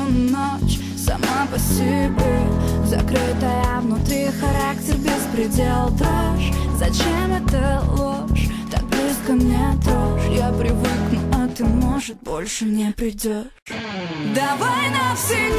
всю ночь. Сама по себе. Закрытая внутри. Характер беспредел. Дрожь Зачем это ложь? Так близко мне дрожь Я привыкну, а ты, может, больше не придешь. Давай навсегда.